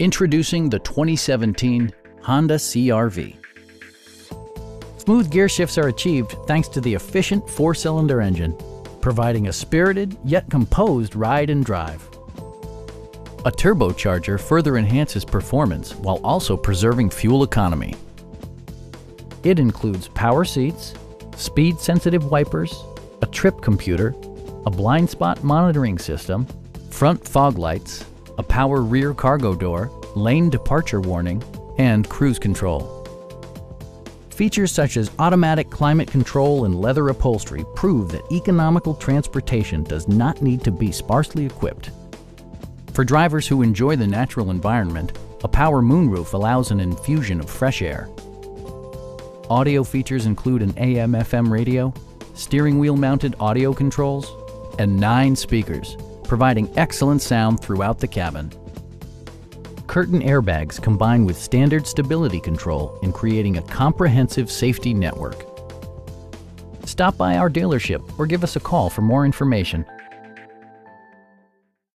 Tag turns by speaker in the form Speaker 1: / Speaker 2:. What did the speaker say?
Speaker 1: Introducing the 2017 Honda CRV. Smooth gear shifts are achieved thanks to the efficient four-cylinder engine, providing a spirited yet composed ride and drive. A turbocharger further enhances performance while also preserving fuel economy. It includes power seats, speed-sensitive wipers, a trip computer, a blind spot monitoring system, front fog lights, a power rear cargo door, lane departure warning, and cruise control. Features such as automatic climate control and leather upholstery prove that economical transportation does not need to be sparsely equipped. For drivers who enjoy the natural environment, a power moonroof allows an infusion of fresh air. Audio features include an AM-FM radio, steering wheel mounted audio controls, and nine speakers, providing excellent sound throughout the cabin. Curtain airbags combine with standard stability control in creating a comprehensive safety network. Stop by our dealership or give us a call for more information.